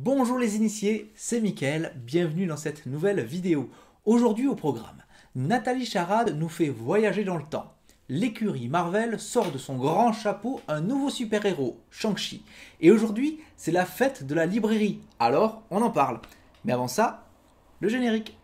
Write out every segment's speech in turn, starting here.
Bonjour les initiés, c'est Mickaël, bienvenue dans cette nouvelle vidéo. Aujourd'hui au programme, Nathalie Charade nous fait voyager dans le temps. L'écurie Marvel sort de son grand chapeau un nouveau super-héros, Shang-Chi. Et aujourd'hui, c'est la fête de la librairie, alors on en parle. Mais avant ça, le générique.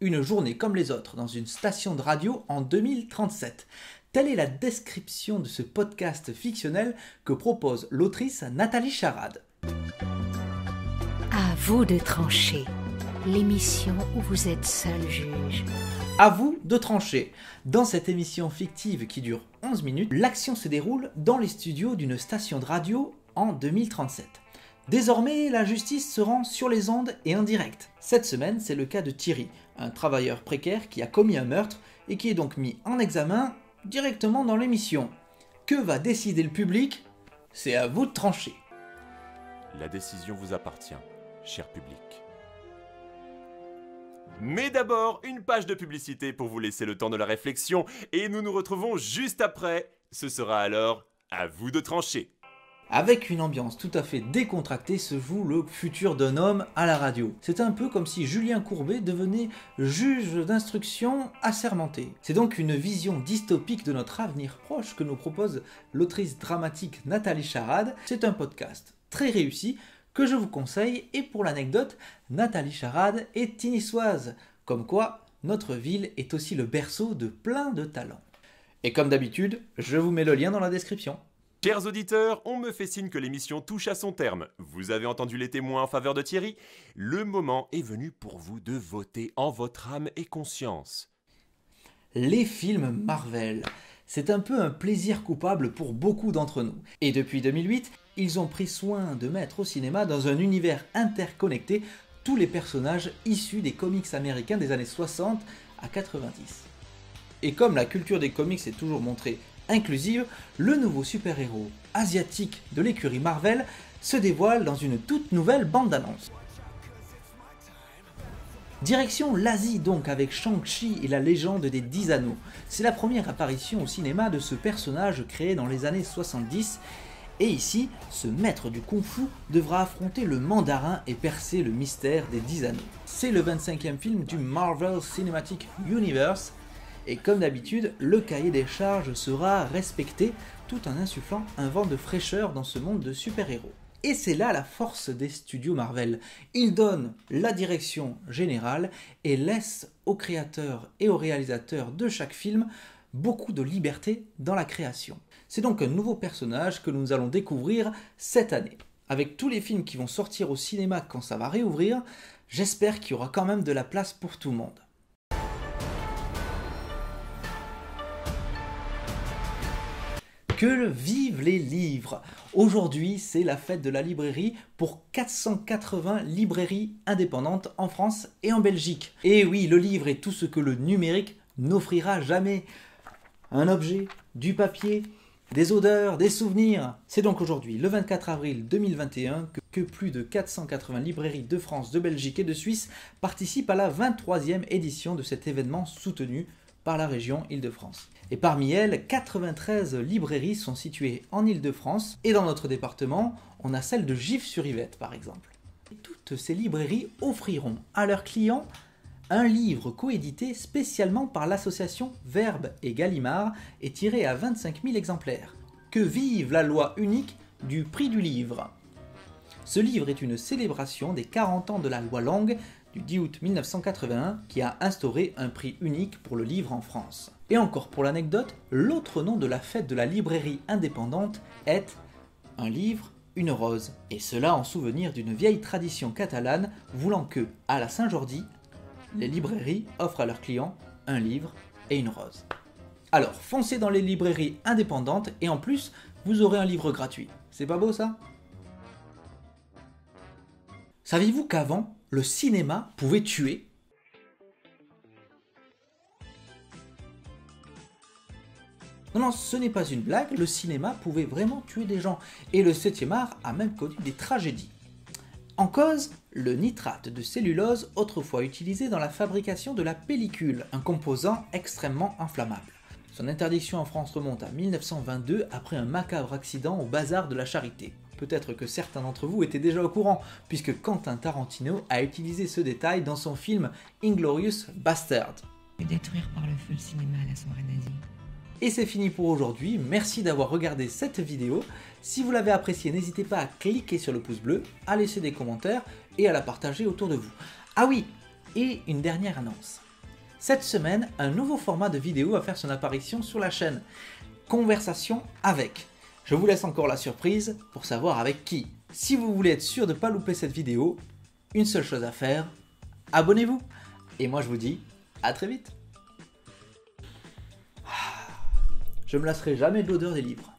Une journée comme les autres dans une station de radio en 2037. Telle est la description de ce podcast fictionnel que propose l'autrice Nathalie Charade. À vous de trancher. L'émission où vous êtes seul juge. À vous de trancher. Dans cette émission fictive qui dure 11 minutes, l'action se déroule dans les studios d'une station de radio en 2037. Désormais, la justice se rend sur les ondes et en direct. Cette semaine, c'est le cas de Thierry, un travailleur précaire qui a commis un meurtre et qui est donc mis en examen directement dans l'émission. Que va décider le public? C'est à vous de trancher. La décision vous appartient, cher public. Mais d'abord, une page de publicité pour vous laisser le temps de la réflexion, et nous nous retrouvons juste après. Ce sera alors à vous de trancher. Avec une ambiance tout à fait décontractée se joue le futur d'un homme à la radio. C'est un peu comme si Julien Courbet devenait juge d'instruction assermenté. C'est donc une vision dystopique de notre avenir proche que nous propose l'autrice dramatique Nathalie Charade. C'est un podcast très réussi que je vous conseille et pour l'anecdote, Nathalie Charade est tinissoise. Comme quoi, notre ville est aussi le berceau de plein de talents. Et comme d'habitude, je vous mets le lien dans la description. Chers auditeurs, on me fait signe que l'émission touche à son terme. Vous avez entendu les témoins en faveur de Thierry? Le moment est venu pour vous de voter en votre âme et conscience. Les films Marvel. C'est un peu un plaisir coupable pour beaucoup d'entre nous. Et depuis 2008, ils ont pris soin de mettre au cinéma dans un univers interconnecté tous les personnages issus des comics américains des années 60 à 90. Et comme la culture des comics est toujours montrée inclusive, le nouveau super-héros asiatique de l'écurie Marvel se dévoile dans une toute nouvelle bande-annonce. Direction l'Asie donc avec Shang-Chi et la légende des 10 anneaux. C'est la première apparition au cinéma de ce personnage créé dans les années 70 et ici, ce maître du kung-fu devra affronter le mandarin et percer le mystère des 10 anneaux. C'est le 25e film du Marvel Cinematic Universe et comme d'habitude, le cahier des charges sera respecté tout en insufflant un vent de fraîcheur dans ce monde de super-héros. Et c'est là la force des studios Marvel. Ils donnent la direction générale et laissent aux créateurs et aux réalisateurs de chaque film beaucoup de liberté dans la création. C'est donc un nouveau personnage que nous allons découvrir cette année. Avec tous les films qui vont sortir au cinéma quand ça va réouvrir, j'espère qu'il y aura quand même de la place pour tout le monde. Que vivent les livres Aujourd'hui, c'est la fête de la librairie pour 480 librairies indépendantes en France et en Belgique. Et oui, le livre est tout ce que le numérique n'offrira jamais. Un objet, du papier, des odeurs, des souvenirs. C'est donc aujourd'hui, le 24 avril 2021, que, plus de 480 librairies de France, de Belgique et de Suisse participent à la 23e édition de cet événement soutenu la région Île-de-France. Et parmi elles, 93 librairies sont situées en Île-de-France et dans notre département, on a celle de Gif-sur-Yvette par exemple. Toutes ces librairies offriront à leurs clients un livre coédité spécialement par l'association Verbe et Gallimard et tiré à 25 000 exemplaires. Que vive la loi unique du prix du livre Ce livre est une célébration des 40 ans de la loi Langue 10 août 1981 qui a instauré un prix unique pour le livre en France. Et encore pour l'anecdote, l'autre nom de la fête de la librairie indépendante est un livre, une rose. Et cela en souvenir d'une vieille tradition catalane voulant que, à la Saint-Jordi, les librairies offrent à leurs clients un livre et une rose. Alors, foncez dans les librairies indépendantes et en plus, vous aurez un livre gratuit. C'est pas beau ça? Saviez-vous qu'avant, le cinéma pouvait tuer Non, non, ce n'est pas une blague, le cinéma pouvait vraiment tuer des gens, et le 7e art a même connu des tragédies. En cause, le nitrate de cellulose, autrefois utilisé dans la fabrication de la pellicule, un composant extrêmement inflammable. Son interdiction en France remonte à 1922 après un macabre accident au bazar de la Charité. Peut-être que certains d'entre vous étaient déjà au courant, puisque Quentin Tarantino a utilisé ce détail dans son film Inglorious Bastard. détruire par le feu le cinéma à la soirée nazie. Et c'est fini pour aujourd'hui, merci d'avoir regardé cette vidéo. Si vous l'avez appréciée, n'hésitez pas à cliquer sur le pouce bleu, à laisser des commentaires et à la partager autour de vous. Ah oui, et une dernière annonce. Cette semaine, un nouveau format de vidéo va faire son apparition sur la chaîne. Conversation avec. Je vous laisse encore la surprise pour savoir avec qui. Si vous voulez être sûr de ne pas louper cette vidéo, une seule chose à faire, abonnez-vous. Et moi je vous dis à très vite. Je me lasserai jamais de l'odeur des livres.